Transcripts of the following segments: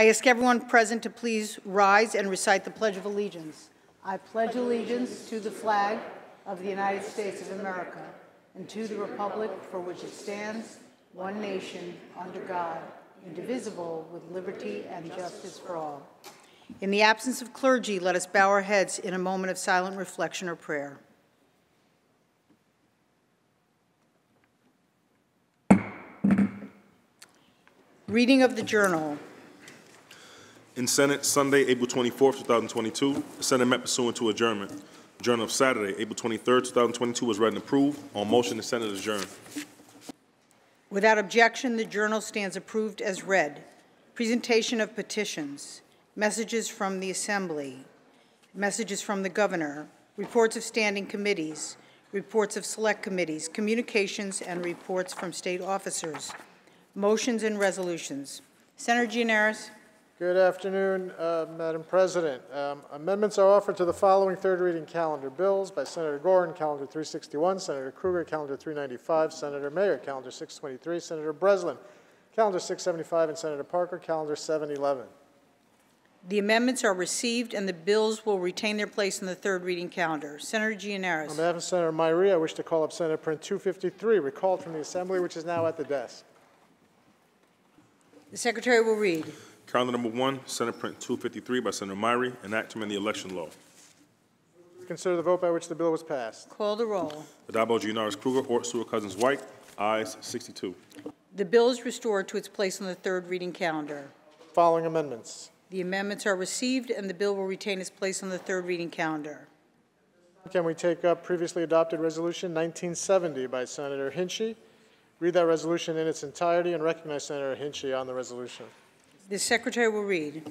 I ask everyone present to please rise and recite the Pledge of Allegiance. I pledge allegiance to the flag of the United States of America and to the republic for which it stands, one nation, under God, indivisible, with liberty and justice for all. In the absence of clergy, let us bow our heads in a moment of silent reflection or prayer. Reading of the journal. In Senate, Sunday, April 24, 2022, the Senate met pursuant to adjournment. Journal of Saturday, April 23, 2022 was read and approved. On motion, the Senate adjourned. Without objection, the journal stands approved as read. Presentation of petitions, messages from the Assembly, messages from the Governor, reports of standing committees, reports of select committees, communications, and reports from state officers, motions and resolutions. Senator Gianaris. Good afternoon, uh, Madam President. Um, amendments are offered to the following third reading calendar bills by Senator Gordon, calendar 361, Senator Krueger, calendar 395, Senator Mayer, calendar 623, Senator Breslin, calendar 675, and Senator Parker, calendar 711. The amendments are received and the bills will retain their place in the third reading calendar. Senator On Gianaris. behalf of Senator Myrie, I wish to call up Senate Print 253, recalled from the Assembly, which is now at the desk. The Secretary will read. Calendar number one, Senate Print 253 by Senator Myrie, an act to amend the election law. Consider the vote by which the bill was passed. Call the roll. Addabbo, Gianaris, Krueger, Ortt, Stewart, Cousins, White, ayes 62. The bill is restored to its place on the third reading calendar. Following amendments. The amendments are received and the bill will retain its place on the third reading calendar. Can we take up previously adopted resolution 1970 by Senator Hinchey? Read that resolution in its entirety and recognize Senator Hinchey on the resolution. The Secretary will read.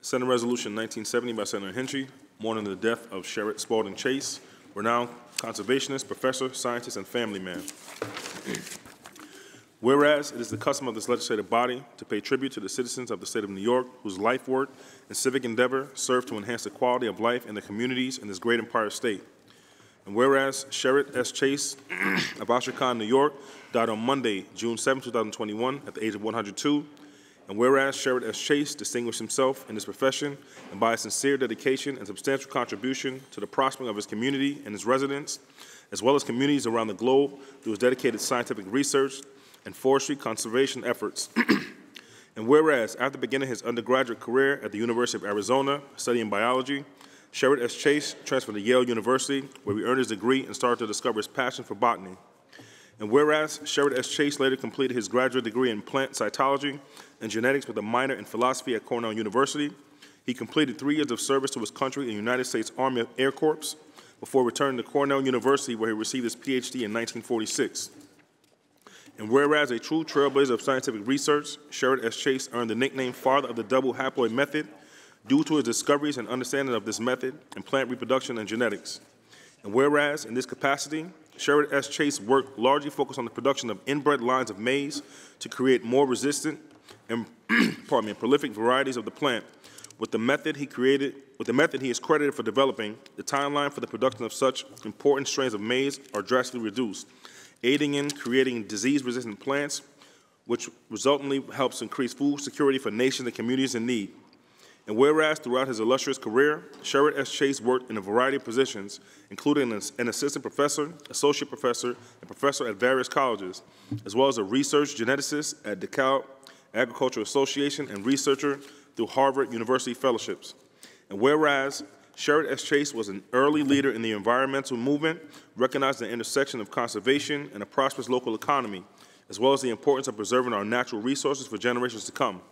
Senate Resolution 1970 by Senator Hinchey, mourning the death of Sherret Spalding Chase, renowned conservationist, professor, scientist, and family man. Whereas it is the custom of this legislative body to pay tribute to the citizens of the state of New York whose life work and civic endeavor serve to enhance the quality of life in the communities in this great empire state. And whereas Sherret S. Chase of Astrakhan, New York, died on Monday, June 7, 2021, at the age of 102, and whereas Sherrod S. Chase distinguished himself in his profession and by his sincere dedication and substantial contribution to the prospering of his community and his residents, as well as communities around the globe through his dedicated scientific research and forestry conservation efforts. and whereas after beginning his undergraduate career at the University of Arizona studying biology, Sherrod S. Chase transferred to Yale University, where he earned his degree and started to discover his passion for botany. And whereas Sherret S. Chase later completed his graduate degree in plant cytology and genetics with a minor in philosophy at Cornell University, he completed three years of service to his country in the United States Army Air Corps before returning to Cornell University, where he received his PhD in 1946. And whereas a true trailblazer of scientific research, Sherret S. Chase earned the nickname Father of the Double Haploid Method due to his discoveries and understanding of this method in plant reproduction and genetics. And whereas, in this capacity, Sherret S. Chase worked largely focused on the production of inbred lines of maize to create more resistant and, pardon me, prolific varieties of the plant. With the method he created, with the method he is credited for developing, the timeline for the production of such important strains of maize are drastically reduced, aiding in creating disease-resistant plants, which resultantly helps increase food security for nations and communities in need. And whereas throughout his illustrious career, Sherret S. Chase worked in a variety of positions, including an assistant professor, associate professor, and professor at various colleges, as well as a research geneticist at DeKalb Agricultural Association and researcher through Harvard University fellowships. And whereas Sherret S. Chase was an early leader in the environmental movement, recognizing the intersection of conservation and a prosperous local economy, as well as the importance of preserving our natural resources for generations to come.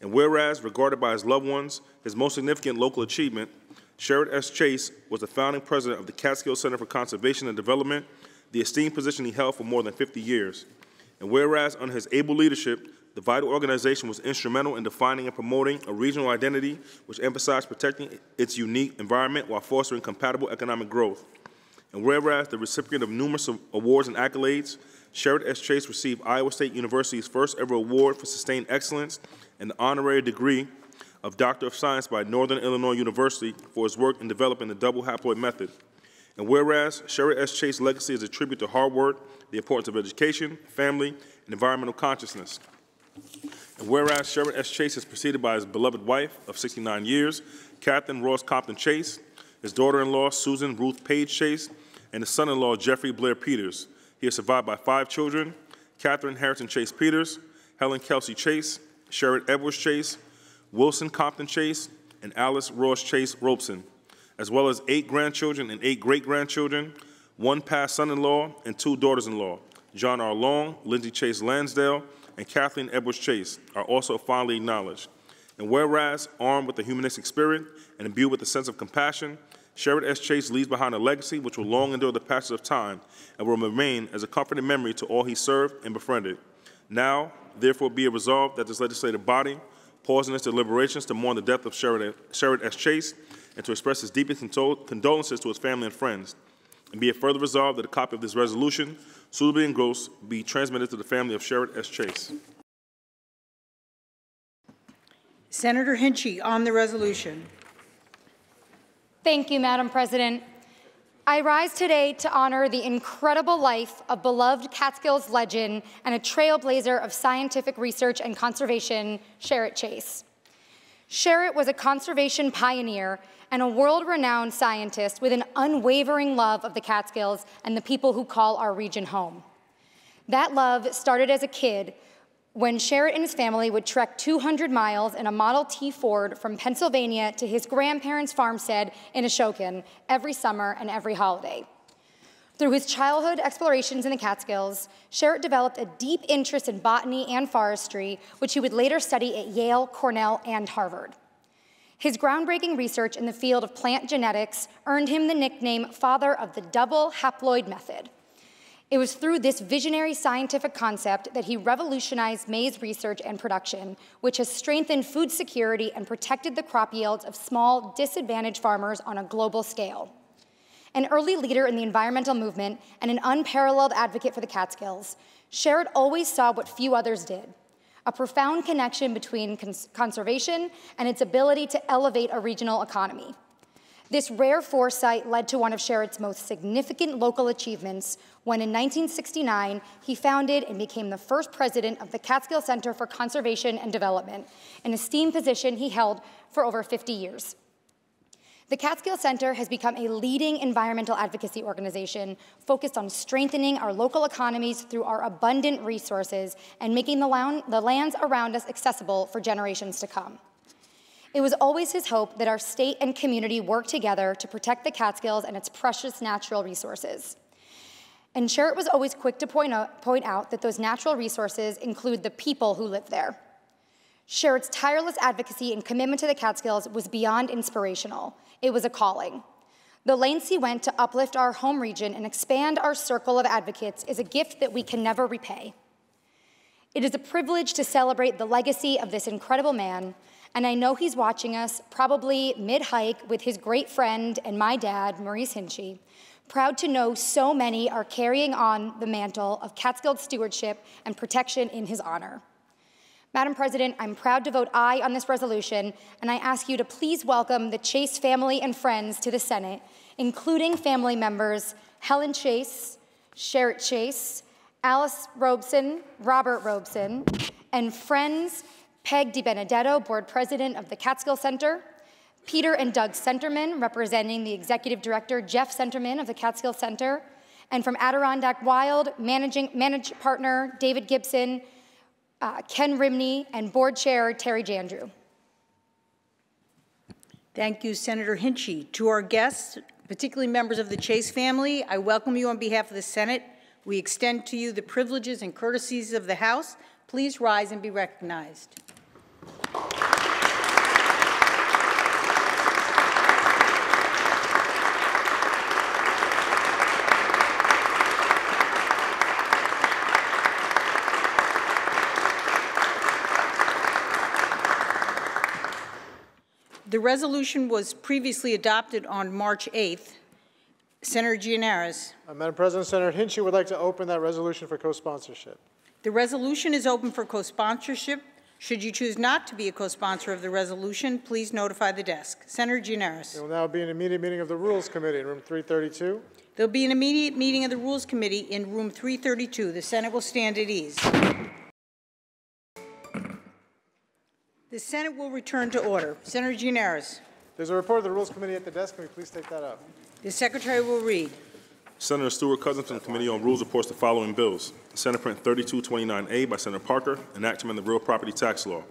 And whereas, regarded by his loved ones, his most significant local achievement, Sherret S. Chase was the founding president of the Catskill Center for Conservation and Development, the esteemed position he held for more than 50 years. And whereas, under his able leadership, the Vital organization was instrumental in defining and promoting a regional identity which emphasized protecting its unique environment while fostering compatible economic growth. And whereas the recipient of numerous awards and accolades, Sherret S. Chase received Iowa State University's first ever award for sustained excellence and the honorary degree of Doctor of Science by Northern Illinois University for his work in developing the double haploid method. And whereas Sherret S. Chase's legacy is a tribute to hard work, the importance of education, family, and environmental consciousness. And whereas Sherrod S. Chase is preceded by his beloved wife of 69 years, Catherine Ross Compton Chase, his daughter-in-law Susan Ruth Page Chase, and his son-in-law Jeffrey Blair Peters. He is survived by five children, Catherine Harrison Chase Peters, Helen Kelsey Chase, Sherrod Edwards Chase, Wilson Compton Chase, and Alice Ross Chase Robeson, as well as eight grandchildren and eight great-grandchildren, one past son-in-law, and two daughters-in-law. John R. Long, Lindsay Chase Lansdale, and Kathleen Edwards Chase are also fondly acknowledged. And whereas, armed with a humanistic spirit and imbued with a sense of compassion, Sherrod S. Chase leaves behind a legacy which will long endure the passage of time and will remain as a comforting memory to all he served and befriended. Now, therefore, be it resolved that this legislative body pause in its deliberations to mourn the death of Sherrod, Sherrod S. Chase and to express its deepest condolences to his family and friends. And be it further resolved that a copy of this resolution, suitably engrossed, be transmitted to the family of Sherrod S. Chase. Senator Hinchey on the resolution. Thank you, Madam President. I rise today to honor the incredible life of beloved Catskills legend and a trailblazer of scientific research and conservation, Sherrod Chase. Sherrod was a conservation pioneer and a world-renowned scientist with an unwavering love of the Catskills and the people who call our region home. That love started as a kid when Sherrod and his family would trek 200 miles in a Model T Ford from Pennsylvania to his grandparents' farmstead in Ashokan every summer and every holiday. Through his childhood explorations in the Catskills, Sherrod developed a deep interest in botany and forestry, which he would later study at Yale, Cornell, and Harvard. His groundbreaking research in the field of plant genetics earned him the nickname Father of the Double Haploid Method. It was through this visionary scientific concept that he revolutionized maize research and production, which has strengthened food security and protected the crop yields of small, disadvantaged farmers on a global scale. An early leader in the environmental movement and an unparalleled advocate for the Catskills, Sherrod always saw what few others did a profound connection between cons conservation and its ability to elevate a regional economy. This rare foresight led to one of Sherrod's most significant local achievements when in 1969 he founded and became the first president of the Catskill Center for Conservation and Development, an esteemed position he held for over 50 years. The Catskill Center has become a leading environmental advocacy organization focused on strengthening our local economies through our abundant resources and making the, the lands around us accessible for generations to come. It was always his hope that our state and community work together to protect the Catskills and its precious natural resources. And Sherrod was always quick to point out, point out that those natural resources include the people who live there. Sherrod's tireless advocacy and commitment to the Catskills was beyond inspirational. It was a calling. The lengths he went to uplift our home region and expand our circle of advocates is a gift that we can never repay. It is a privilege to celebrate the legacy of this incredible man, and I know he's watching us, probably mid hike with his great friend and my dad, Maurice Hinchey. Proud to know so many are carrying on the mantle of Catskill stewardship and protection in his honor. Madam President, I'm proud to vote aye on this resolution, and I ask you to please welcome the Chase family and friends to the Senate, including family members Helen Chase, Sherrod Chase, Alice Robeson, Robert Robeson, and friends Peg DiBenedetto, Board President of the Catskill Center, Peter and Doug Senterman, representing the Executive Director Jeff Senterman of the Catskill Center, and from Adirondack Wild, managing, partner David Gibson, uh, Ken Rimney, and Board Chair Terry Jandrew. Thank you, Senator Hinchey. To our guests, particularly members of the Chase family, I welcome you on behalf of the Senate. We extend to you the privileges and courtesies of the House. Please rise and be recognized. The resolution was previously adopted on March 8th. Senator Gianaris. Uh, Madam President, Senator Hinchey would like to open that resolution for co-sponsorship. The resolution is open for co-sponsorship. Should you choose not to be a co-sponsor of the resolution, please notify the desk. Senator Gianaris. There will now be an immediate meeting of the Rules Committee in room 332. There'll be an immediate meeting of the Rules Committee in room 332. The Senate will stand at ease. The Senate will return to order. Senator Gianaris. There's a report of the Rules Committee at the desk. Can we please take that up? The Secretary will read. Senator Stewart Cousins from the Committee on Rules reports the following bills. Senate Print 3229A by Senator Parker, an act to amend the real property tax law.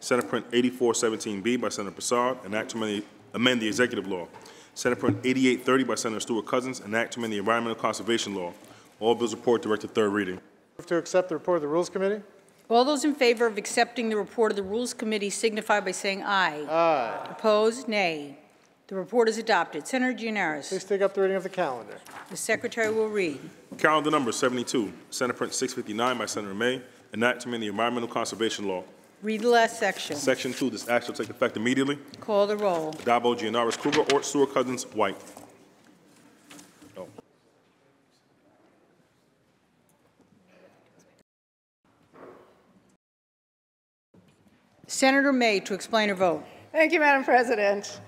Senate Print 8417B by Senator Persaud, an act to amend the- amend the executive law. Senate Print 8830 by Senator Stewart Cousins, an act to amend the environmental conservation law. All bills report direct to third reading. Move to accept the report of the Rules Committee. All those in favor of accepting the report of the Rules Committee signify by saying aye. Aye. Opposed, nay. The report is adopted. Senator Gianaris. Please take up the reading of the calendar. The Secretary will read. Calendar number 72, Senate Print 659 by Senator May, an act to amend the environmental conservation law. Read the last section. Section 2, this act shall take effect immediately. Call the roll. Dabo, Gianaris, Krueger, Ortt, Stewart, Cousins, White. Oh. Senator May to explain her vote. Thank you, Madam President.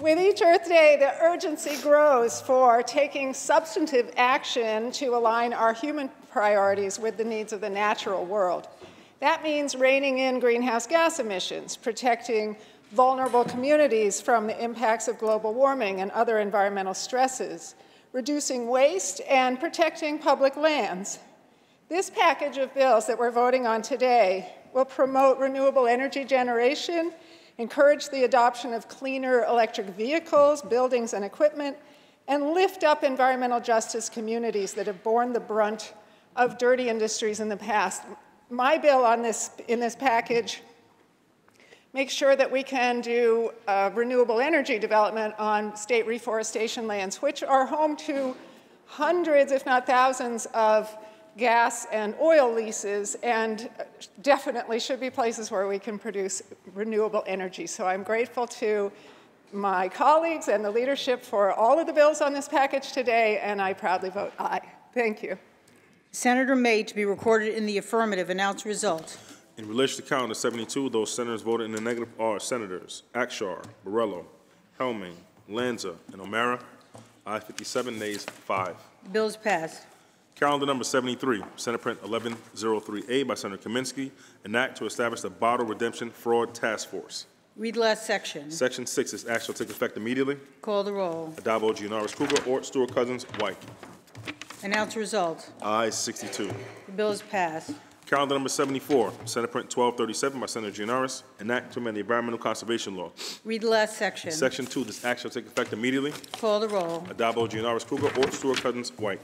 With each Earth Day, the urgency grows for taking substantive action to align our human priorities with the needs of the natural world. That means reining in greenhouse gas emissions, protecting vulnerable communities from the impacts of global warming and other environmental stresses, reducing waste, and protecting public lands. This package of bills that we're voting on today will promote renewable energy generation, encourage the adoption of cleaner electric vehicles, buildings, and equipment, and lift up environmental justice communities that have borne the brunt of dirty industries in the past. My bill on this, in this package makes sure that we can do uh, renewable energy development on state reforestation lands, which are home to hundreds, if not thousands, of gas and oil leases, and definitely should be places where we can produce renewable energy. So I'm grateful to my colleagues and the leadership for all of the bills on this package today, and I proudly vote aye. Thank you. Senator May to be recorded in the affirmative. Announce result. In relation to calendar 72, those senators voted in the negative are Senators Akshar, Borrello, Helming, Lanza, and O'Mara. Aye 57, nays 5. The bill is passed. Calendar number 73, Senate Print 1103A by Senator Kaminsky, an act to establish the Bottle Redemption Fraud Task Force. Read the last section. Section 6, this act shall take effect immediately. Call the roll. Addabbo, Gianaris, Krueger, Ortt, Stewart, Cousins, White. Announce result. Ayes 62. The bill is passed. Calendar number 74, Senate Print 1237 by Senator Gianaris, an act to amend the Environmental Conservation Law. Read the last section. Section 2, this act shall take effect immediately. Call the roll. Addabbo, Gianaris, Krueger, Ortt, Stewart, Cousins, White.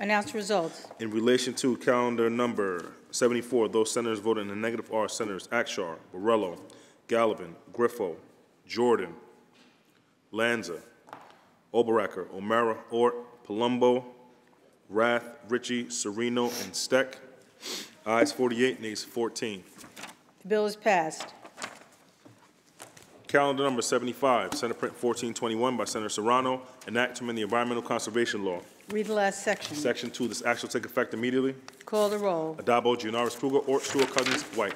Announce results. In relation to calendar number 74, those senators voted in the negative are Senators Akshar, Borrello, Gallivan, Griffo, Jordan, Lanza, Oberacker, O'Mara, Ortt, Palumbo, Rath, Ritchie, Serino, and Stec. Ayes 48, nays 14. The bill is passed. Calendar number 75, Senate Print 1421 by Senator Serrano, an act to amend the Environmental Conservation Law. Read the last section. Section 2, this act shall take effect immediately. Call the roll. Addabbo, Gianaris, Krueger, Ortt, Stewart, Cousins, White.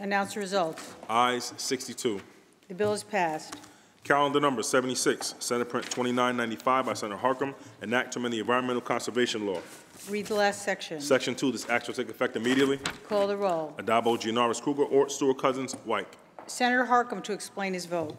Announce the results. Ayes 62. The bill is passed. Calendar number 76, Senate Print 2995 by Senator Harckham, an act to amend the Environmental Conservation Law. Read the last section. Section 2, this act shall take effect immediately. Call the roll. Addabbo, Gianaris, Krueger, Ortt, Stewart, Cousins, White. Senator Harckham to explain his vote.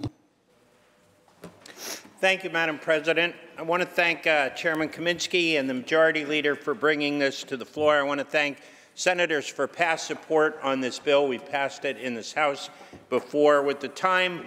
Thank you, Madam President. I want to thank uh, Chairman Kaminsky and the Majority Leader for bringing this to the floor. I want to thank senators for past support on this bill. We've passed it in this House before with the time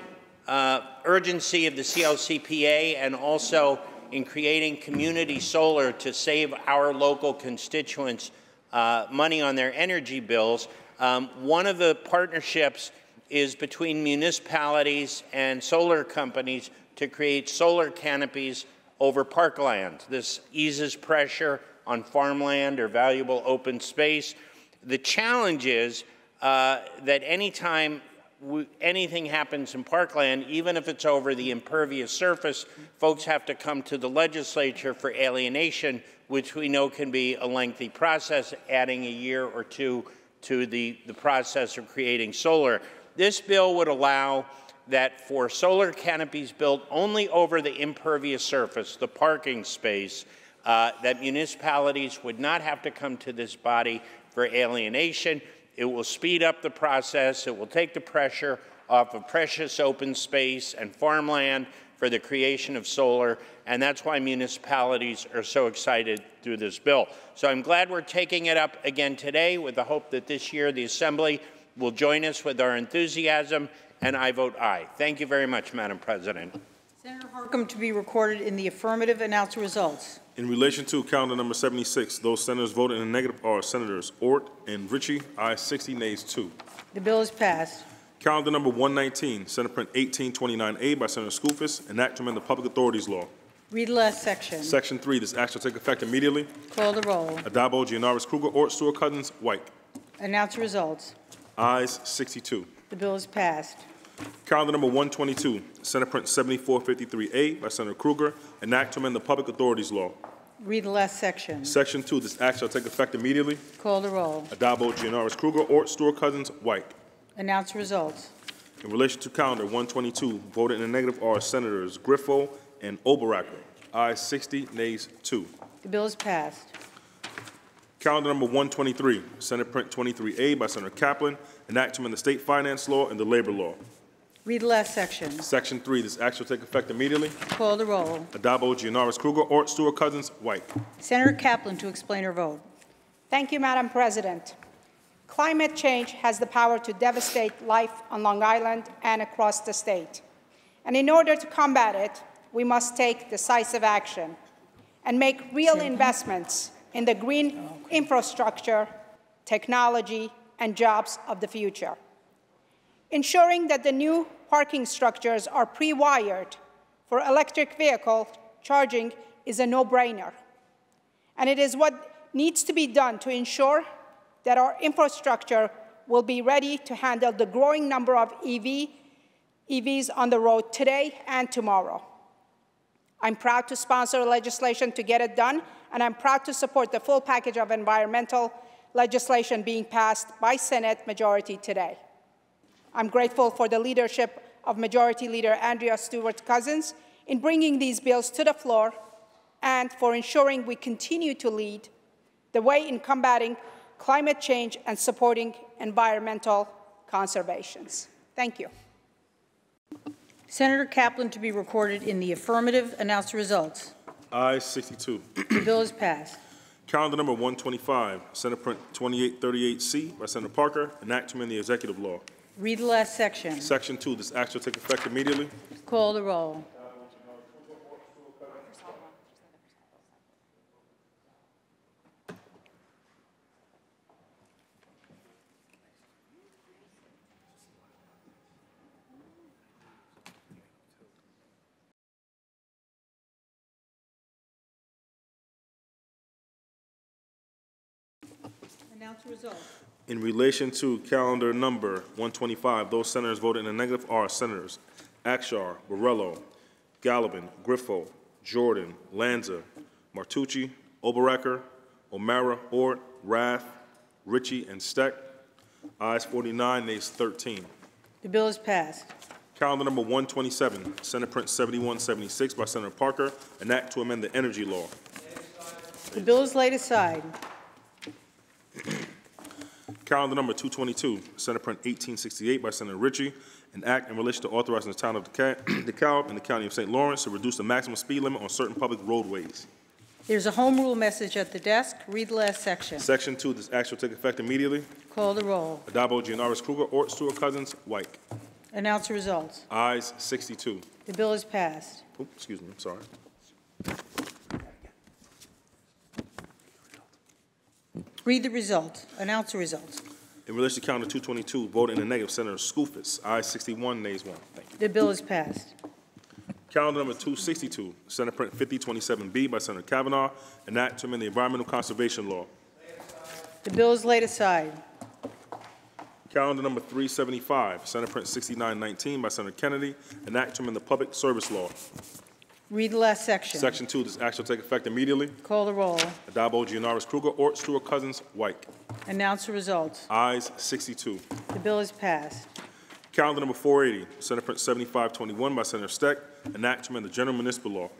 uh, urgency of the CLCPA and also in creating community solar to save our local constituents uh, money on their energy bills. Um, one of the partnerships is between municipalities and solar companies to create solar canopies over parkland. This eases pressure on farmland or valuable open space. The challenge is uh, that anytime we, anything happens in Parkland, even if it's over the impervious surface, folks have to come to the legislature for alienation, which we know can be a lengthy process, adding a year or two to the, the process of creating solar. This bill would allow that for solar canopies built only over the impervious surface, the parking space, uh, that municipalities would not have to come to this body for alienation. It will speed up the process. It will take the pressure off of precious open space and farmland for the creation of solar, and that's why municipalities are so excited through this bill. So I'm glad we're taking it up again today with the hope that this year the Assembly will join us with our enthusiasm, and I vote aye. Thank you very much, Madam President. Senator Harckham to be recorded in the affirmative. Announce the results. In relation to calendar number 76, those senators voted in the negative are Senators Ortt and Ritchie, ayes 60, nays 2. The bill is passed. Calendar number 119, Senate Print 1829A by Senator Skoufis, an act to amend the Public Authorities Law. Read the last section. Section 3, this act shall take effect immediately. Call the roll. Addabbo, Gianaris, Krueger, Ortt, Stewart, Cousins, White. Announce the results. Ayes 62. The bill is passed. Calendar number 122, Senate Print 7453A by Senator Krueger, an act to amend the Public Authorities Law. Read the last section. Section 2, this act shall take effect immediately. Call the roll. Addabbo, Gianaris, Krueger, Ortt, Stewart, Cousins, White. Announce results. In relation to calendar 122, voted in the negative are Senators Griffo and Oberacker. Ayes 60, nays 2. The bill is passed. Calendar number 123, Senate Print 23A by Senator Kaplan, an act to amend the state finance law and the labor law. Read the last section. Section 3, this act shall take effect immediately. Call the roll. Addabbo, Gianaris, Krueger, Ortt, Stewart, Cousins, White. Senator Kaplan to explain her vote. Thank you, Madam President. Climate change has the power to devastate life on Long Island and across the state. And in order to combat it, we must take decisive action and make real investments in the green infrastructure, technology, and jobs of the future. Ensuring that the new parking structures are pre-wired for electric vehicle charging is a no-brainer. And it is what needs to be done to ensure that our infrastructure will be ready to handle the growing number of EV, EVs on the road today and tomorrow. I'm proud to sponsor legislation to get it done, and I'm proud to support the full package of environmental legislation being passed by Senate majority today. I'm grateful for the leadership of Majority Leader Andrea Stewart Cousins in bringing these bills to the floor and for ensuring we continue to lead the way in combating climate change and supporting environmental conservations. Thank you. Senator Kaplan to be recorded in the affirmative. Announce the results. Ayes 62. The bill is passed. Calendar number 125, Senate Print 2838C by Senator Parker, to amend the executive law. Read the last section. Section 2, this act shall take effect immediately. Call the roll. Announce the results. In relation to calendar number 125, those senators voted in the negative are Senators Akshar, Borrello, Gallivan, Griffo, Jordan, Lanza, Martucci, Oberacker, O'Mara, Ortt, Rath, Ritchie, and Stec. Ayes 49, nays 13. The bill is passed. Calendar number 127, Senate Print 7176 by Senator Parker, an act to amend the energy law. The bill is laid aside. Calendar number 222, Senate Print 1868 by Senator Ritchie, an act in relation to authorizing the town of DeKalb and the county of St. Lawrence to reduce the maximum speed limit on certain public roadways. There's a home rule message at the desk. Read the last section. Section 2, this act shall take effect immediately. Call the roll. Addabbo, Gianaris, Krueger, Ortt, Stewart, Cousins, White. Announce the results. Ayes 62. The bill is passed. Oop, excuse me, I'm sorry. Read the results. Announce the results. In relation to calendar 222, voted in the negative, Senator Skoufis. Ayes 61, nays 1. Thank you. The bill is passed. Calendar number 262, Senate Print 5027B by Senator Kavanagh, an act to amend the environmental conservation law. The bill is laid aside. Calendar number 375, Senate Print 6919 by Senator Kennedy, an act to amend the Public Service Law. Read the last section. Section 2, this act shall take effect immediately. Call the roll. Addabbo, Gianaris, Krueger, Ortt, Stewart, Cousins, White. Announce the results. Ayes 62. The bill is passed. Calendar number 480, Senate Print 7521 by Senator Stec, to amend the General Municipal Law.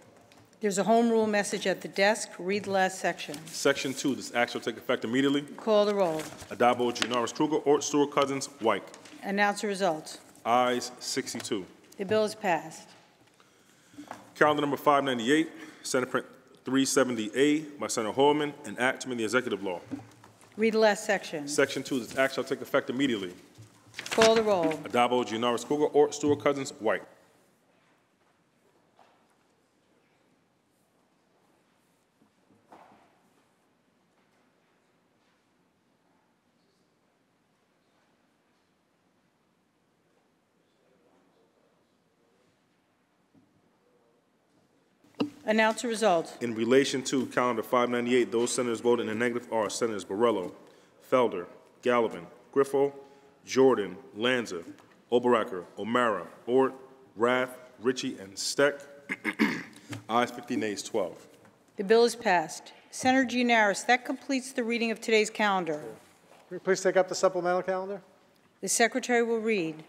There's a home rule message at the desk. Read the last section. Section 2, this act shall take effect immediately. Call the roll. Addabbo, Gianaris, Krueger, Ortt, Stewart, Cousins, White. Announce the results. Ayes 62. The bill is passed. Calendar number 598, Senate Print 370A by Senator Hoylman, an act to amend the executive law. Read the last section. Section 2, this act shall take effect immediately. Call the roll. Addabbo, Gianaris, Krueger, Ortt, Stewart, Cousins, White. Announce the results. In relation to calendar 598, those senators voting in the negative are Senators Borrello, Felder, Gallivan, Griffo, Jordan, Lanza, Oberacker, O'Mara, Ortt, Rath, Ritchie, and Stec. Ayes 50, nays 12. The bill is passed. Senator Gianaris, that completes the reading of today's calendar. Can we please take up the supplemental calendar? The secretary will read.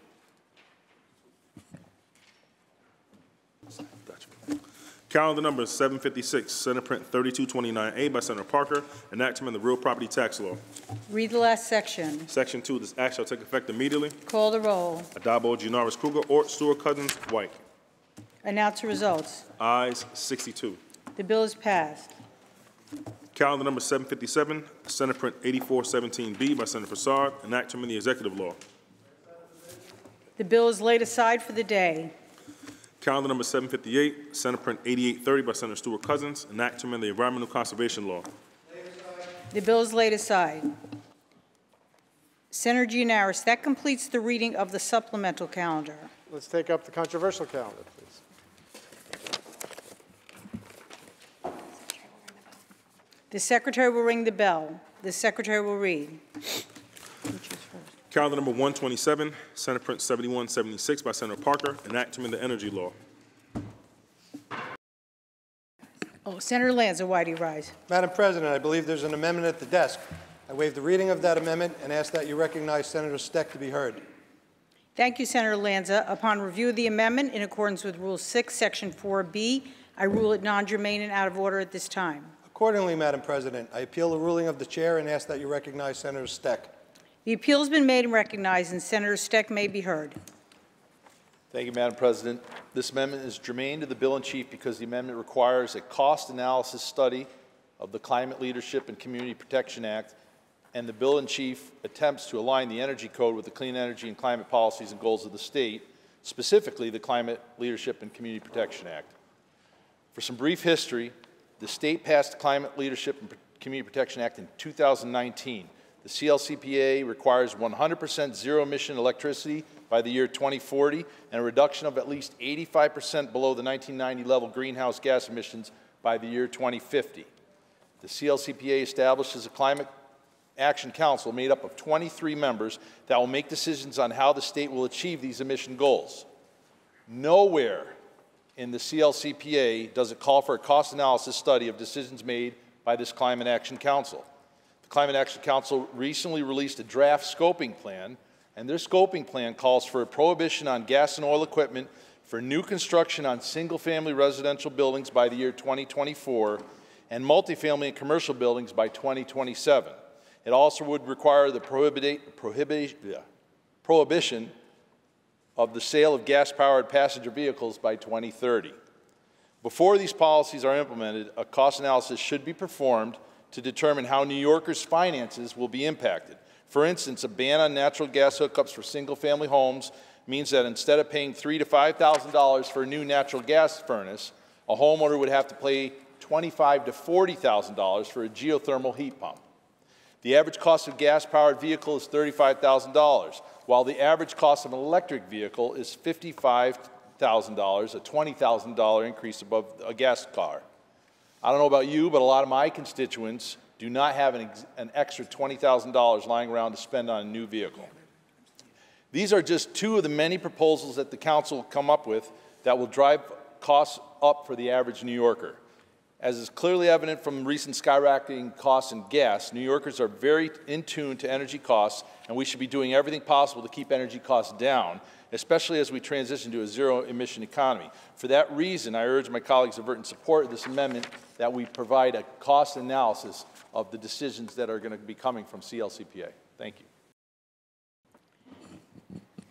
Calendar number 756, Senate Print 3229A by Senator Parker, to amend the real property tax law. Read the last section. Section 2, this act shall take effect immediately. Call the roll. Addabbo, Gianaris, Krueger, Ortt, Stewart, Cousins, White. Announce the results. Ayes 62. The bill is passed. Calendar number 757, Senate Print 8417B by Senator act to amend the executive law. The bill is laid aside for the day. Calendar number 758, Senate Print 8830 by Senator Stewart Cousins, an act to amend the environmental conservation law. The bill is laid aside. Senator Gianaris, that completes the reading of the supplemental calendar. Let's take up the controversial calendar, please. The secretary will ring the bell. The secretary will read. Calendar number 127, Senate Print 7176 by Senator Parker, an act to amend the energy law. Oh, Senator Lanza, why do you rise? Madam President, I believe there's an amendment at the desk. I waive the reading of that amendment and ask that you recognize Senator Stec to be heard. Thank you, Senator Lanza. Upon review of the amendment in accordance with Rule 6, Section 4B, I rule it non-germane and out of order at this time. Accordingly, Madam President, I appeal the ruling of the chair and ask that you recognize Senator Stec. The appeal has been made and recognized, and Senator Stec may be heard. Thank you, Madam President. This amendment is germane to the bill in chief because the amendment requires a cost analysis study of the Climate Leadership and Community Protection Act, and the bill in chief attempts to align the energy code with the clean energy and climate policies and goals of the state, specifically the Climate Leadership and Community Protection Act. For some brief history, the state passed the Climate Leadership and Community Protection Act in 2019. The CLCPA requires 100% zero emission electricity by the year 2040 and a reduction of at least 85% below the 1990 level greenhouse gas emissions by the year 2050. The CLCPA establishes a climate action council made up of 23 members that will make decisions on how the state will achieve these emission goals. Nowhere in the CLCPA does it call for a cost analysis study of decisions made by this Climate Action Council. Climate Action Council recently released a draft scoping plan, and their scoping plan calls for a prohibition on gas and oil equipment for new construction on single-family residential buildings by the year 2024 and multifamily and commercial buildings by 2027. It also would require the prohibition of the sale of gas-powered passenger vehicles by 2030. Before these policies are implemented, a cost analysis should be performed to determine how New Yorkers' finances will be impacted. For instance, a ban on natural gas hookups for single-family homes means that instead of paying three to five thousand dollars for a new natural gas furnace, a homeowner would have to pay twenty-five to forty thousand dollars for a geothermal heat pump. The average cost of a gas-powered vehicle is thirty-five thousand dollars, while the average cost of an electric vehicle is fifty-five thousand dollars, a twenty thousand dollar increase above a gas car. I don't know about you, but a lot of my constituents do not have an, an extra $20,000 lying around to spend on a new vehicle. These are just two of the many proposals that the council will come up with that will drive costs up for the average New Yorker. As is clearly evident from recent skyrocketing costs in gas, New Yorkers are very in tune to energy costs, and we should be doing everything possible to keep energy costs down, especially as we transition to a zero-emission economy. For that reason, I urge my colleagues to vote in support of this amendment that we provide a cost analysis of the decisions that are going to be coming from CLCPA. Thank you.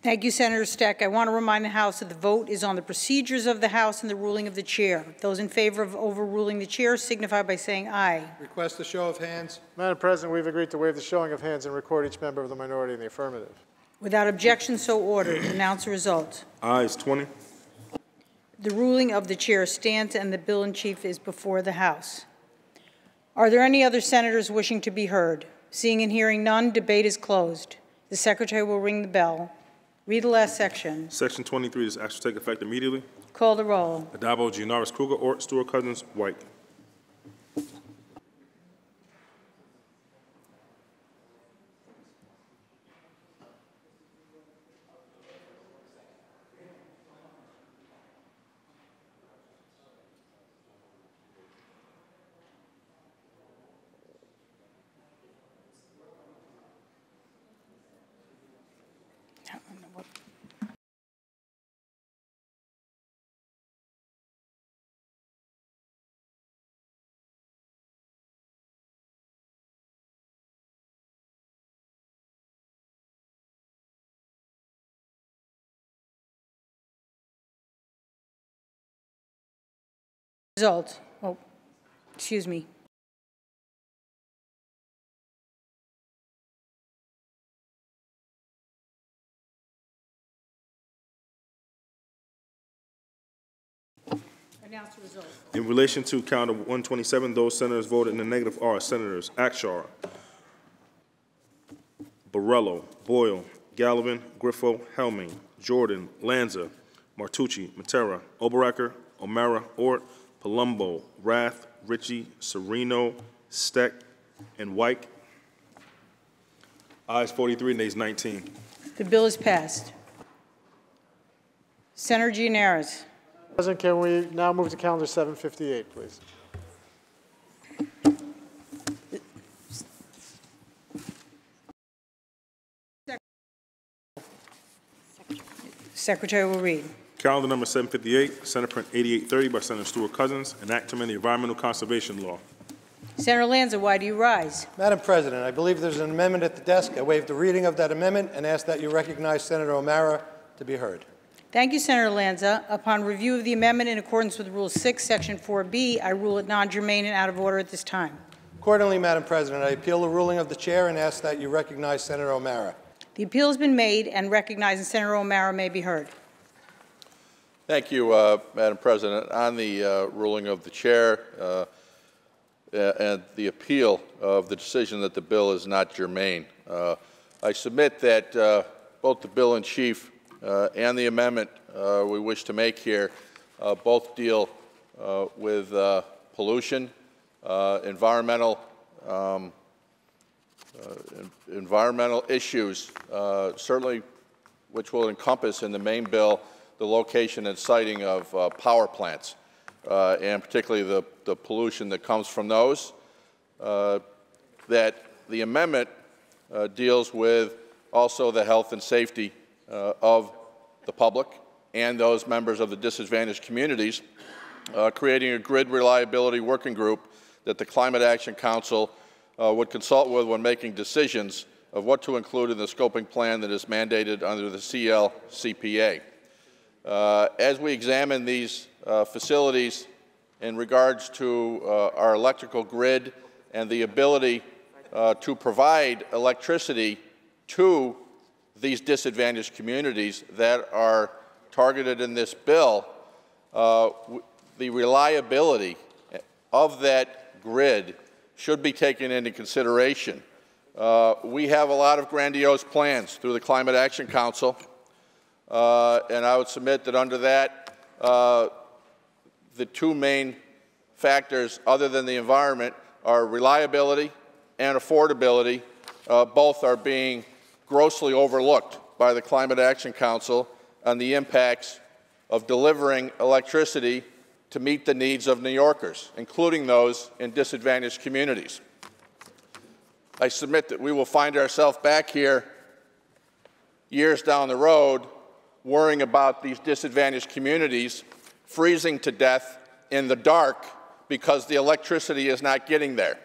Thank you, Senator Stec. I want to remind the House that the vote is on the procedures of the House and the ruling of the chair. Those in favor of overruling the chair signify by saying aye. Request a show of hands. Madam President, we've agreed to waive the showing of hands and record each member of the minority in the affirmative. Without objection, so ordered. Announce the result. Ayes 20, The ruling of the chair stands and the bill in chief is before the House. Are there any other senators wishing to be heard? Seeing and hearing none, debate is closed. The secretary will ring the bell. Read the last section. Section 23, this act shall take effect immediately. Call the roll. Addabbo, Gianaris, Krueger, Ortt, Stewart, Cousins, White. Result. Oh, excuse me. Announce the result. In relation to count of 127, those senators voted in the negative are Senators Akshar, Borrello, Boyle, Gallivan, Griffo, Helming, Jordan, Lanza, Martucci, Matera, Oberacker, O'Mara, Ortt, Palumbo, Rath, Ritchie, Serino, Stec, and White. Ayes 43, nays 19. The bill is passed. Senator Gianaris. President, can we now move to calendar 758, please? Secretary will read. Calendar number 758, Senate Print 8830 by Senator Stewart Cousins, an act to amend the Environmental Conservation Law. Senator Lanza, why do you rise? Madam President, I believe there's an amendment at the desk. I waive the reading of that amendment and ask that you recognize Senator O'Mara to be heard. Thank you, Senator Lanza. Upon review of the amendment in accordance with Rule 6, Section 4B, I rule it non-germane and out of order at this time. Accordingly, Madam President, I appeal the ruling of the chair and ask that you recognize Senator O'Mara. The appeal has been made and recognized, and Senator O'Mara may be heard. Thank you, uh, Madam President. On the uh, ruling of the chair uh, and the appeal of the decision that the bill is not germane, uh, I submit that uh, both the bill in chief uh, and the amendment we wish to make here both deal with pollution, environmental um, environmental issues, certainly which will encompass in the main bill the location and siting of uh, power plants, uh, and particularly the, the pollution that comes from those. Uh, that the amendment uh, deals with also the health and safety uh, of the public and those members of the disadvantaged communities, uh, creating a grid reliability working group that the Climate Action Council would consult with when making decisions of what to include in the scoping plan that is mandated under the CLCPA. Uh, as we examine these uh, facilities in regards to uh, our electrical grid and the ability uh, to provide electricity to these disadvantaged communities that are targeted in this bill, uh, the reliability of that grid should be taken into consideration. Uh, we have a lot of grandiose plans through the Climate Action Council uh, and I would submit that under that, uh, the two main factors other than the environment are reliability and affordability. Uh, both are being grossly overlooked by the Climate Action Council on the impacts of delivering electricity to meet the needs of New Yorkers, including those in disadvantaged communities. I submit that we will find ourselves back here years down the road worrying about these disadvantaged communities freezing to death in the dark because the electricity is not getting there.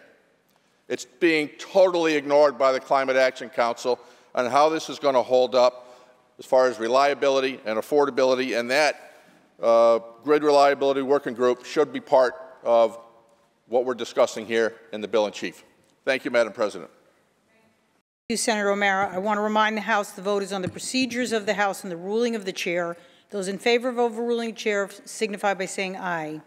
It's being totally ignored by the Climate Action Council on how this is going to hold up as far as reliability and affordability, and that uh, grid reliability working group should be part of what we're discussing here in the bill in chief. Thank you, Madam President. Thank you, Senator O'Mara. I want to remind the House the vote is on the procedures of the House and the ruling of the chair. Those in favor of overruling the chair signify by saying aye.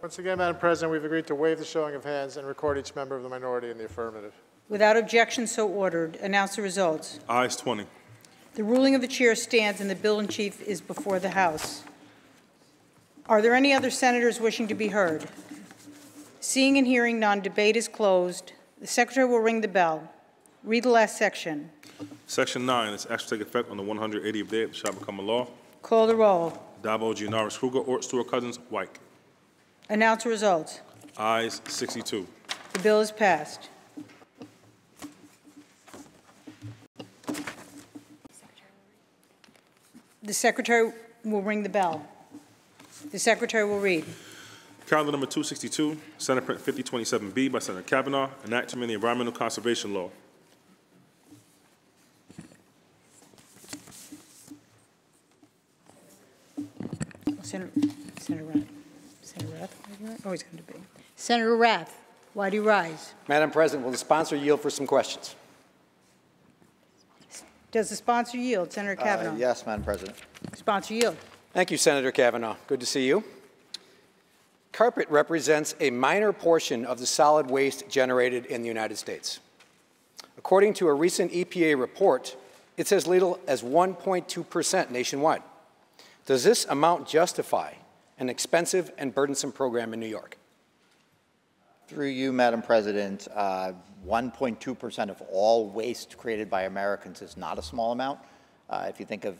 Once again, Madam President, we've agreed to waive the showing of hands and record each member of the minority in the affirmative. Without objection, so ordered. Announce the results. Ayes 20. The ruling of the chair stands and the bill in chief is before the House. Are there any other senators wishing to be heard? Seeing and hearing none, debate is closed. The secretary will ring the bell. Read the last section. Section 9, this will take effect on the 180th day. It shall become a law. Call the roll. Addabbo, Gianaris, Krueger, Ortt, Stewart, Cousins, White. Announce the results. Ayes 62. The bill is passed. The secretary will ring the bell. The secretary will read. Calendar number 262, Senate Print 5027B by Senator Kavanagh, enactment of the Environmental Conservation Law. Senator, Senator Rath. Senator Rath, why do you rise? oh, he's going to be. Senator Rath, why do you rise? Madam President, will the sponsor yield for some questions? Does the sponsor yield? Senator Uh, Kavanagh? Yes, Madam President. Sponsor yield. Thank you, Senator Kavanagh. Good to see you. Carpet represents a minor portion of the solid waste generated in the United States. According to a recent EPA report, it's as little as 1.2% nationwide. Does this amount justify an expensive and burdensome program in New York? Through you, Madam President, uh, 1.2% of all waste created by Americans is not a small amount. Uh, if you think of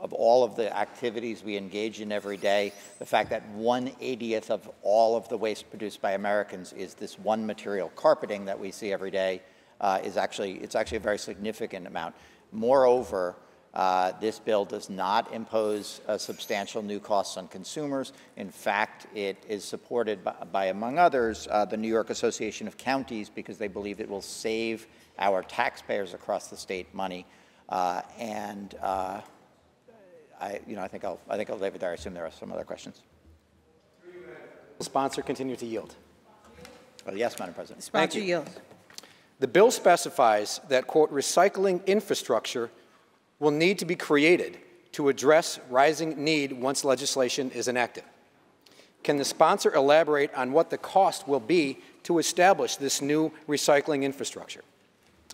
of all of the activities we engage in every day, the fact that 1/80th of all of the waste produced by Americans is this one material, carpeting, that we see every day, uh, is actually, it's actually a very significant amount. Moreover, uh, this bill does not impose substantial new costs on consumers. In fact, it is supported by, by among others, uh, the New York Association of Counties because they believe it will save our taxpayers across the state money. Uh, and uh, I, you know, I think I'll, I think I'll leave it there. I assume there are some other questions. Will the sponsor continue to yield? Uh, yes, Madam President. Sponsor yields. The bill specifies that, quote, recycling infrastructure will need to be created to address rising need once legislation is enacted. Can the sponsor elaborate on what the cost will be to establish this new recycling infrastructure?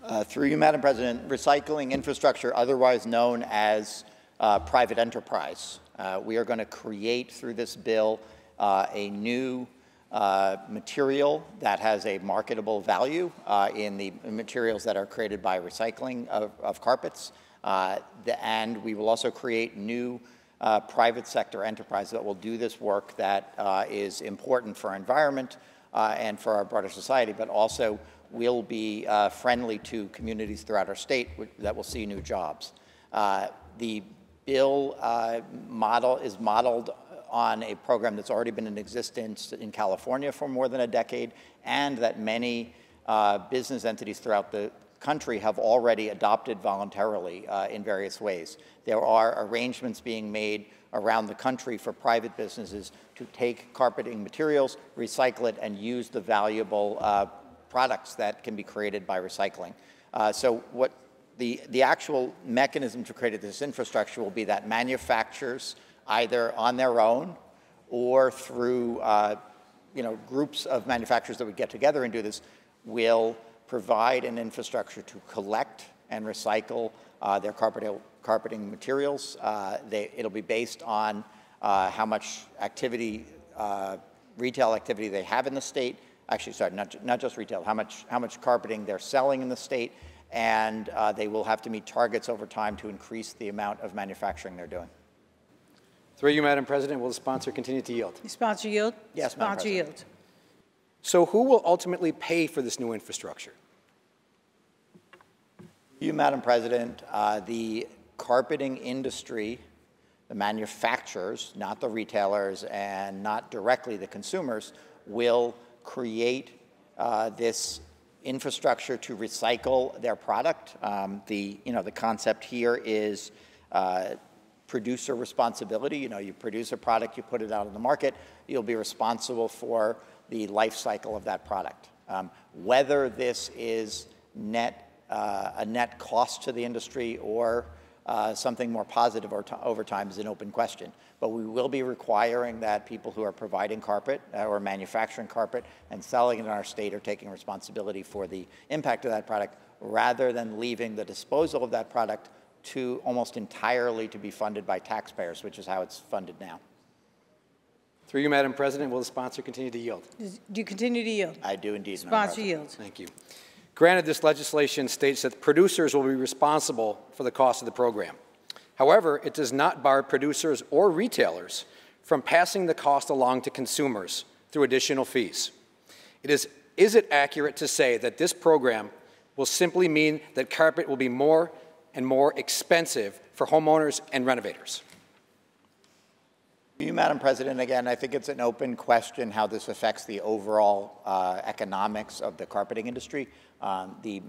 Uh, through you, Madam President, recycling infrastructure, otherwise known as uh, private enterprise. Uh, we are going to create through this bill uh, a new uh, material that has a marketable value uh, in the materials that are created by recycling of, of carpets. Uh, the, and we will also create new private sector enterprise that will do this work that is important for our environment and for our broader society, but also will be friendly to communities throughout our state that will see new jobs. the bill uh, model is modeled on a program that's already been in existence in California for more than a decade, and that many uh, business entities throughout the country have already adopted voluntarily uh, in various ways. There are arrangements being made around the country for private businesses to take carpeting materials, recycle it, and use the valuable uh, products that can be created by recycling. Uh, so what the, the actual mechanism to create this infrastructure will be that manufacturers, either on their own or through uh, you know, groups of manufacturers that would get together and do this, will provide an infrastructure to collect and recycle uh, their carpeting, carpeting materials. Uh, they, it'll be based on uh, how much activity, uh, retail activity they have in the state. Actually, sorry, not, not just retail, how much, how much carpeting they're selling in the state and uh, they will have to meet targets over time to increase the amount of manufacturing they're doing. Through you, Madam President, will the sponsor continue to yield? Sponsor yield? Yes, Madam Sponsor President. yield. So who will ultimately pay for this new infrastructure? You, Madam President, uh, the carpeting industry, the manufacturers, not the retailers and not directly the consumers, will create uh, this infrastructure to recycle their product. Um, the, you know, the concept here is uh, producer responsibility. You know, you produce a product, you put it out on the market, you'll be responsible for the life cycle of that product. Um, whether this is net, uh, a net cost to the industry or uh, something more positive over time is an open question. But we will be requiring that people who are providing carpet uh, or manufacturing carpet and selling it in our state are taking responsibility for the impact of that product rather than leaving the disposal of that product to almost entirely to be funded by taxpayers, which is how it's funded now. Through you, Madam President, will the sponsor continue to yield? Do you continue to yield? I do indeed. Madam Sponsor yields. Thank you. Granted, this legislation states that producers will be responsible for the cost of the program. However, it does not bar producers or retailers from passing the cost along to consumers through additional fees. It is, is it accurate to say that this program will simply mean that carpet will be more and more expensive for homeowners and renovators? You, Madam President, again, I think it's an open question how this affects the overall uh, economics of the carpeting industry. Um, the,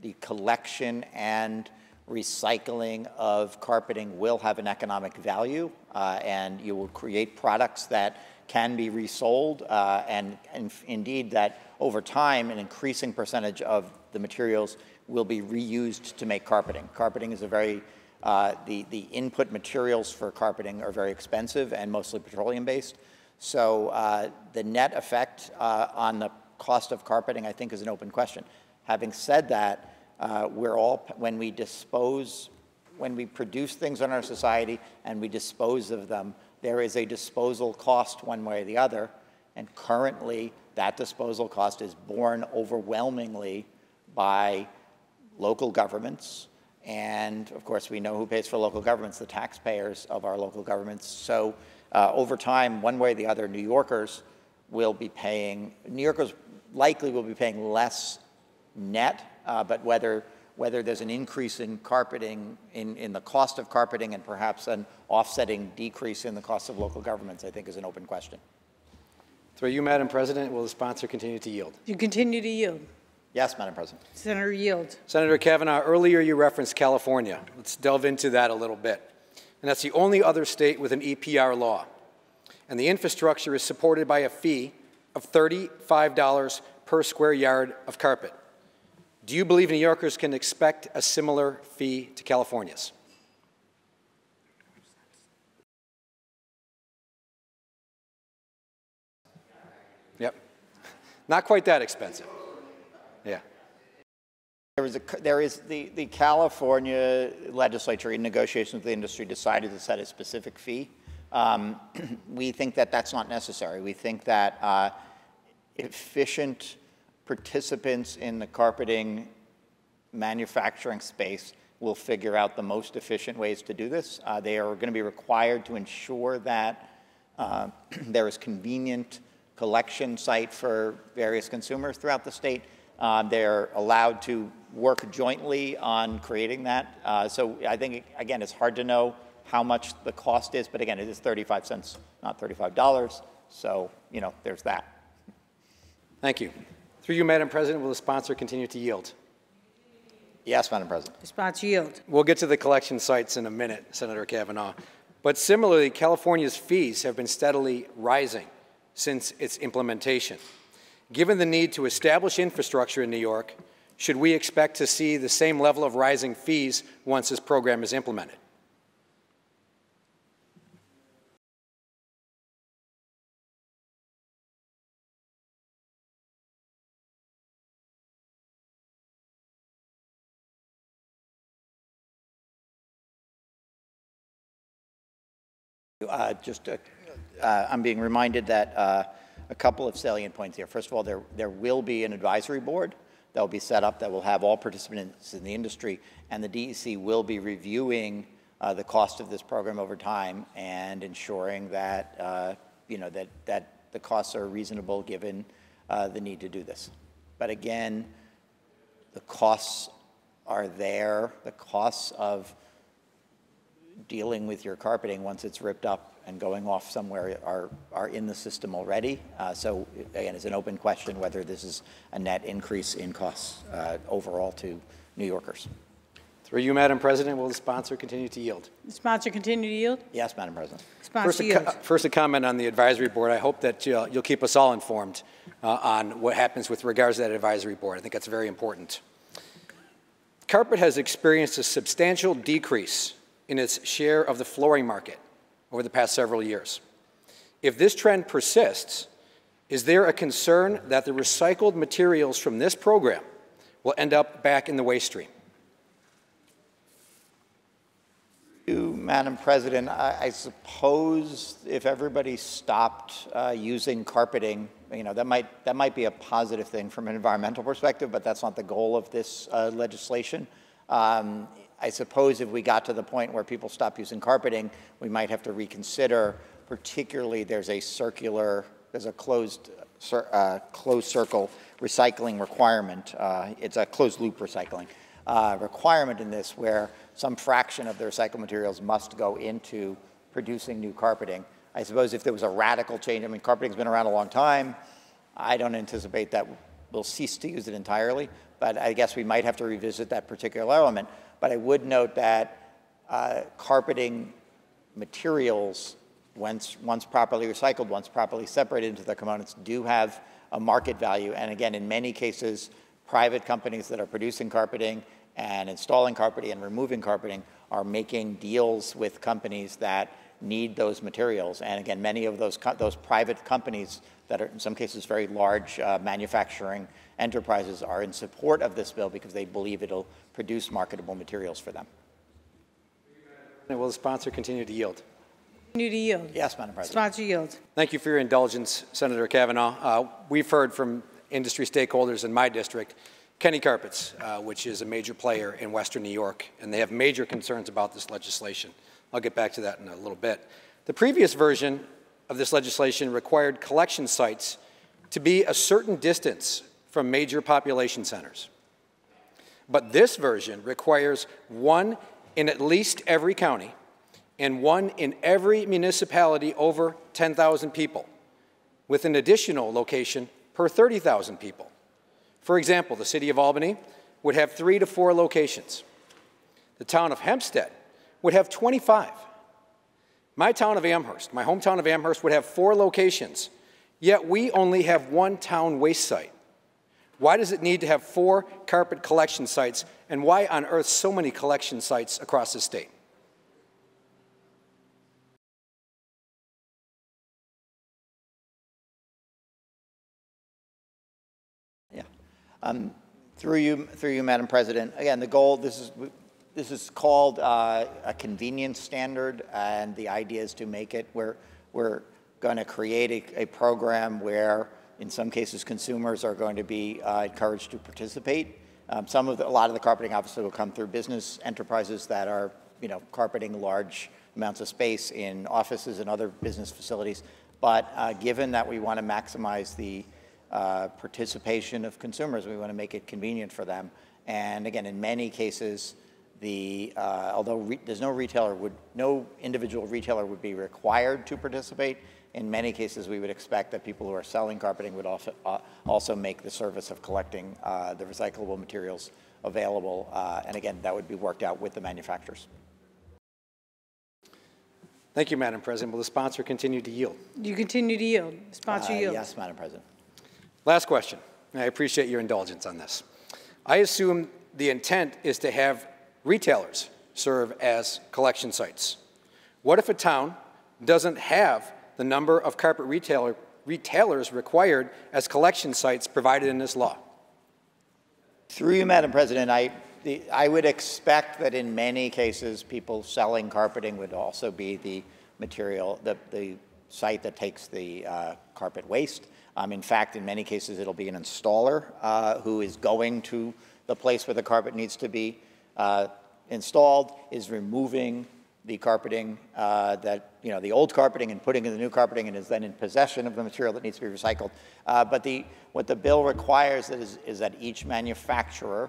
the collection and recycling of carpeting will have an economic value, uh, and you will create products that can be resold, uh, and, and indeed that over time, an increasing percentage of the materials will be reused to make carpeting. Carpeting is a very uh, the, the input materials for carpeting are very expensive and mostly petroleum based. So uh, the net effect uh, on the cost of carpeting, I think, is an open question. Having said that, uh, we're all, when we dispose, when we produce things in our society and we dispose of them, there is a disposal cost one way or the other. And currently, that disposal cost is borne overwhelmingly by local governments, and of course, we know who pays for local governments, the taxpayers of our local governments. So uh, over time, one way or the other, New Yorkers will be paying, New Yorkers likely will be paying less net, uh, but whether, whether there's an increase in carpeting, in, in the cost of carpeting and perhaps an offsetting decrease in the cost of local governments, I think is an open question. Through you, Madam President, will the sponsor continue to yield? You continue to yield? Yes, Madam President. Senator yield. Senator Kavanagh, earlier you referenced California. Let's delve into that a little bit. And that's the only other state with an EPR law. And the infrastructure is supported by a fee of $35 per square yard of carpet. Do you believe New Yorkers can expect a similar fee to California's? Yep. Not quite that expensive. There is, a, there is the, the California legislature in negotiations with the industry decided to set a specific fee. Um, we think that that's not necessary. We think that uh, efficient participants in the carpeting manufacturing space will figure out the most efficient ways to do this. Uh, they are going to be required to ensure that uh, there is convenient collection site for various consumers throughout the state. Uh, they're allowed to work jointly on creating that. Uh, so I think, again, it's hard to know how much the cost is, but again, it is 35 cents, not $35. So, you know, there's that. Thank you. Through you, Madam President, will the sponsor continue to yield? Yes, Madam President. Sponsor yield. We'll get to the collection sites in a minute, Senator Kavanagh. But similarly, California's fees have been steadily rising since its implementation. Given the need to establish infrastructure in New York, should we expect to see the same level of rising fees once this program is implemented? Uh, just, uh, uh, I'm being reminded that uh, a couple of salient points here. First of all, there, there will be an advisory board that will be set up that will have all participants in the industry, and the DEC will be reviewing uh, the cost of this program over time and ensuring that, uh, you know, that, that the costs are reasonable given uh, the need to do this. But again, the costs are there, the costs of dealing with your carpeting once it's ripped up and going off somewhere are, are in the system already. Uh, so again, it's an open question whether this is a net increase in costs uh, overall to New Yorkers. Through you, Madam President, will the sponsor continue to yield? The sponsor continue to yield? Yes, Madam President. First Sponsor a, yields. co- first, a comment on the advisory board. I hope that you'll, you'll keep us all informed uh, on what happens with regards to that advisory board. I think that's very important. Carpet has experienced a substantial decrease in its share of the flooring market over the past several years. If this trend persists, is there a concern that the recycled materials from this program will end up back in the waste stream? You, Madam President, I, I suppose if everybody stopped uh, using carpeting, you know, that might, that might be a positive thing from an environmental perspective, but that's not the goal of this uh, legislation. Um, I suppose if we got to the point where people stop using carpeting, we might have to reconsider, particularly there's a circular, there's a closed, uh, closed circle recycling requirement. Uh, it's a closed loop recycling uh, requirement in this where some fraction of the recycled materials must go into producing new carpeting. I suppose if there was a radical change, I mean, carpeting's been around a long time. I don't anticipate that we'll cease to use it entirely, but I guess we might have to revisit that particular element. But I would note that uh, carpeting materials, once, once properly recycled, once properly separated into their components, do have a market value. And again, in many cases, private companies that are producing carpeting and installing carpeting and removing carpeting are making deals with companies that need those materials. And again, many of those, those private companies that are in some cases very large uh, manufacturing enterprises are in support of this bill because they believe it'll produce marketable materials for them. And will the sponsor continue to yield? Continue to yield. Yes, Madam President. Sponsor yields. Thank you for your indulgence, Senator Kavanagh. Uh, we've heard from industry stakeholders in my district, Kenny Carpets, uh, which is a major player in Western New York, and they have major concerns about this legislation. I'll get back to that in a little bit. The previous version of this legislation required collection sites to be a certain distance from major population centers. But this version requires one in at least every county and one in every municipality over 10,000 people, with an additional location per 30,000 people. For example, the city of Albany would have three to four locations. The town of Hempstead would have 25. My town of Amherst, my hometown of Amherst, would have four locations, yet we only have one town waste site. Why does it need to have four carpet collection sites, and why on earth so many collection sites across the state? Yeah. Um, Through you, through you, Madam President, again, the goal, this is, this is called uh, a convenience standard, and the idea is to make it where we're going to create a, a program where, in some cases, consumers are going to be uh, encouraged to participate. Um, Some of, the- a lot of the carpeting obviously will come through business enterprises that are, you know, carpeting large amounts of space in offices and other business facilities. But uh, given that we want to maximize the uh, participation of consumers. We want to make it convenient for them. And again, in many cases, the, uh, although re- there's no retailer would, no individual retailer would be required to participate, in many cases, we would expect that people who are selling carpeting would also, uh, also make the service of collecting uh, the recyclable materials available. Uh, and again, that would be worked out with the manufacturers. Thank you, Madam President. Will the sponsor continue to yield? You continue to yield. Sponsor Uh, yields. Yes, Madam President. Last question. I appreciate your indulgence on this. I assume the intent is to have retailers serve as collection sites. What if a town doesn't have the number of carpet retailer, retailers required as collection sites provided in this law? Through you, Madam President, I, the, I would expect that in many cases, people selling carpeting would also be the material, the, the site that takes the uh, carpet waste. Um, in fact, in many cases, it'll be an installer uh, who is going to the place where the carpet needs to be uh, installed, is removing the carpeting uh, that, you know, the old carpeting and putting in the new carpeting and is then in possession of the material that needs to be recycled. Uh, but the, what the bill requires is, is that each manufacturer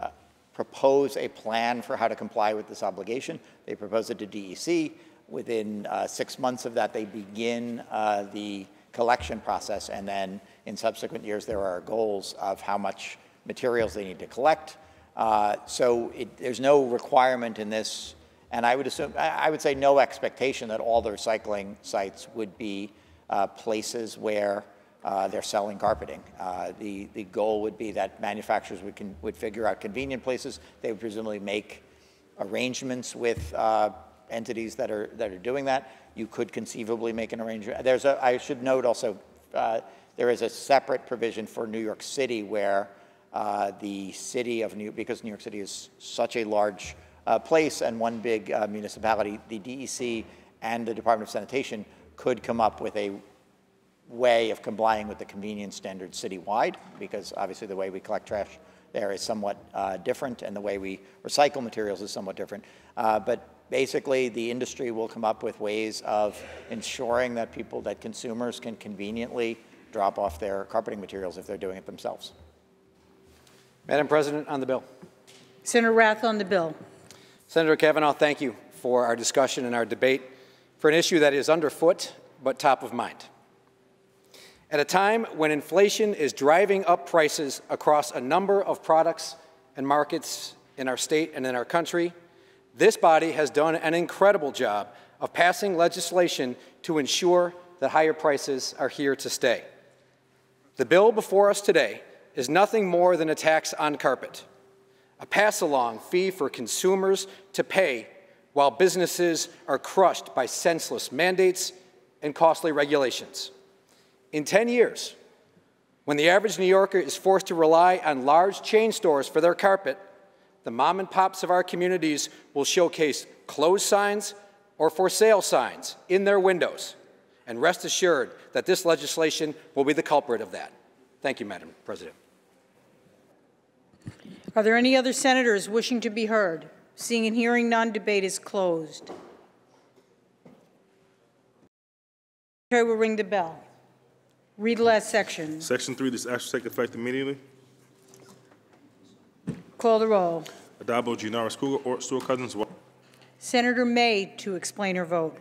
uh, propose a plan for how to comply with this obligation. They propose it to DEC. Within uh, six months of that, they begin uh, the collection process, and then in subsequent years, there are goals of how much materials they need to collect. Uh, so it, there's no requirement in this and I would assume, I would say no expectation that all the recycling sites would be uh, places where uh, they're selling carpeting. Uh, the, the goal would be that manufacturers would, can, would figure out convenient places. They would presumably make arrangements with uh, entities that are, that are doing that. You could conceivably make an arrangement. There's a, I should note also, uh, there is a separate provision for New York City where uh, the city of New, because New York City is such a large uh, place and one big uh, municipality, the DEC and the Department of Sanitation could come up with a way of complying with the convenience standard citywide, because obviously the way we collect trash there is somewhat uh, different, and the way we recycle materials is somewhat different. Uh, but basically, the industry will come up with ways of ensuring that people, that consumers can conveniently drop off their carpeting materials if they're doing it themselves. Madam President, on the bill. Senator Rath on the bill. Senator Kavanagh, thank you for our discussion and our debate for an issue that is underfoot but top of mind. At a time when inflation is driving up prices across a number of products and markets in our state and in our country, this body has done an incredible job of passing legislation to ensure that higher prices are here to stay. The bill before us today is nothing more than a tax on carpet a pass along fee for consumers to pay while businesses are crushed by senseless mandates and costly regulations. In 10 years, when the average New Yorker is forced to rely on large chain stores for their carpet, the mom and pops of our communities will showcase closed signs or for sale signs in their windows. And rest assured that this legislation will be the culprit of that. Thank you, Madam President. Are there any other senators wishing to be heard? Seeing and hearing none, debate is closed. Secretary will ring the bell. Read the last section. Section 3, this act shall take effect immediately. Call the roll. Addabbo, Gianaris, Krueger, Stewart Cousins. Senator May to explain her vote.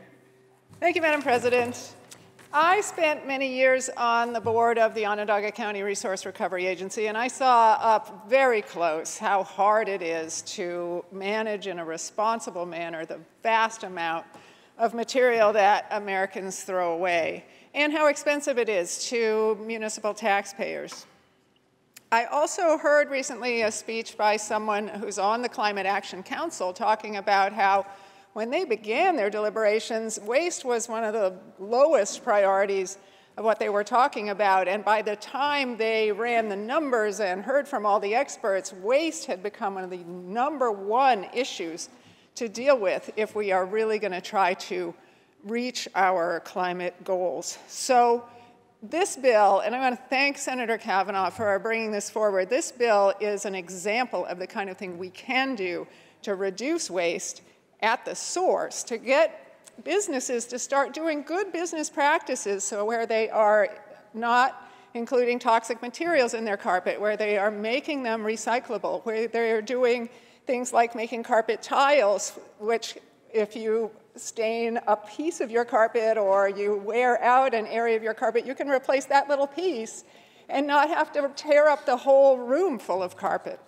Thank you, Madam President. I spent many years on the board of the Onondaga County Resource Recovery Agency, and I saw up very close how hard it is to manage in a responsible manner the vast amount of material that Americans throw away, and how expensive it is to municipal taxpayers. I also heard recently a speech by someone who's on the Climate Action Council talking about how when they began their deliberations, waste was one of the lowest priorities of what they were talking about. And by the time they ran the numbers and heard from all the experts, waste had become one of the number one issues to deal with if we are really going to try to reach our climate goals. So this bill, and I want to thank Senator Kavanagh for bringing this forward, this bill is an example of the kind of thing we can do to reduce waste at the source to get businesses to start doing good business practices so where they are not including toxic materials in their carpet, where they are making them recyclable, where they're doing things like making carpet tiles, which if you stain a piece of your carpet or you wear out an area of your carpet, you can replace that little piece and not have to tear up the whole room full of carpet.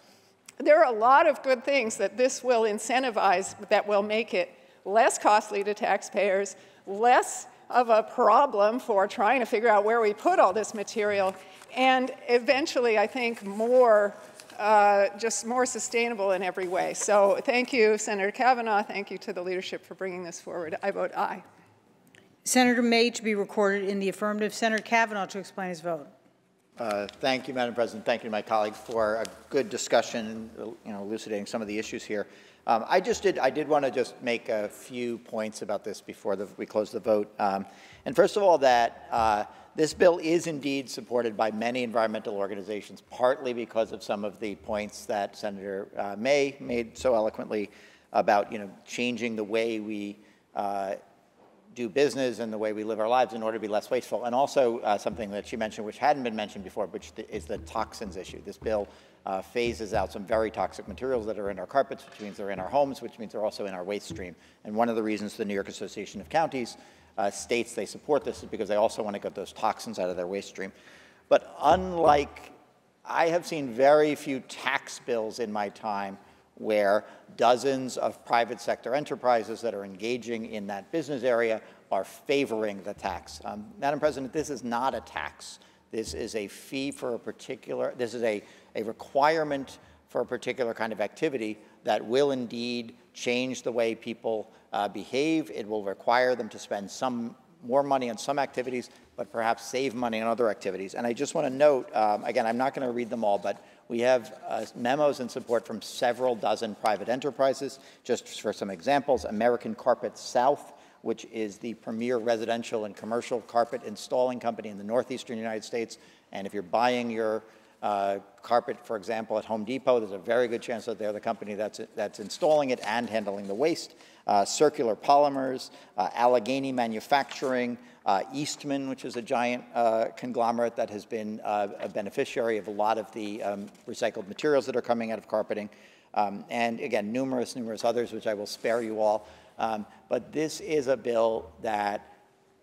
There are a lot of good things that this will incentivize that will make it less costly to taxpayers, less of a problem for trying to figure out where we put all this material, and eventually, I think, more uh, just more sustainable in every way. So thank you, Senator Kavanagh. Thank you to the leadership for bringing this forward. I vote aye. Senator May to be recorded in the affirmative. Senator Kavanagh to explain his vote. Uh, thank you, Madam President. Thank you to my colleagues for a good discussion and you know, elucidating some of the issues here. Um, I just did, I did want to just make a few points about this before the, we close the vote. Um, and first of all, that uh, this bill is indeed supported by many environmental organizations, partly because of some of the points that Senator uh, May made so eloquently about, you know, changing the way we uh, do business and the way we live our lives in order to be less wasteful. And also uh, something that she mentioned, which hadn't been mentioned before, which is the toxins issue. This bill uh, phases out some very toxic materials that are in our carpets, which means they're in our homes, which means they're also in our waste stream. And one of the reasons the New York Association of Counties uh, states they support this is because they also want to get those toxins out of their waste stream. But unlike, I have seen very few tax bills in my time where dozens of private sector enterprises that are engaging in that business area are favoring the tax. Um, Madam President, this is not a tax. This is a fee for a particular, this is a, a requirement for a particular kind of activity that will indeed change the way people uh, behave. It will require them to spend some more money on some activities, but perhaps save money on other activities. And I just want to note, um, again, I'm not going to read them all, but we have uh, memos and support from several dozen private enterprises. Just for some examples, American Carpet South, which is the premier residential and commercial carpet installing company in the northeastern United States. And if you're buying your uh, carpet, for example, at Home Depot, there's a very good chance that they're the company that's, that's installing it and handling the waste. Uh, circular polymers, uh, Allegheny Manufacturing, uh, Eastman, which is a giant uh, conglomerate that has been uh, a beneficiary of a lot of the um, recycled materials that are coming out of carpeting. Um, and again, numerous, numerous others, which I will spare you all. Um, but this is a bill that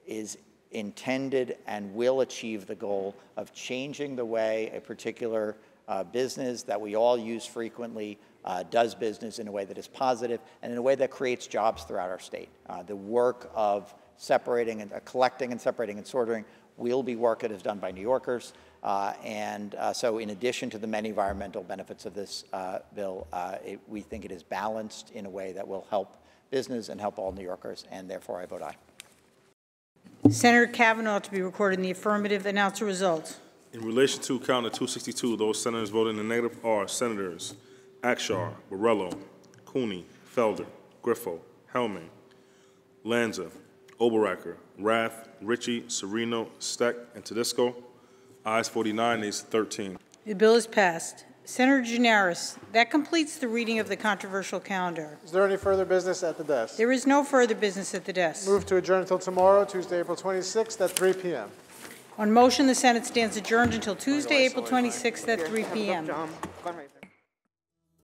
is intended and will achieve the goal of changing the way a particular uh, business that we all use frequently uh, does business in a way that is positive and in a way that creates jobs throughout our state. Uh, the work of separating and uh, collecting and separating and sorting will be work that is done by New Yorkers. Uh, and uh, so in addition to the many environmental benefits of this bill, it, we think it is balanced in a way that will help business and help all New Yorkers, and therefore I vote aye. Senator Kavanagh to be recorded in the affirmative. Announce the results. In relation to Calendar 262, those senators voting in the negative are Senators Akshar, Borrello, Cooney, Felder, Griffo, Helming, Lanza, Oberacker, Rath, Ritchie, Serino, Stec, and Tedisco. Ayes 49, nays 13. The bill is passed. Senator Gianaris, that completes the reading of the controversial calendar. Is there any further business at the desk? There is no further business at the desk. Move to adjourn until tomorrow, Tuesday, April 26th at 3 p.m. On motion, the Senate stands adjourned until Tuesday, April 26th at 3 p.m.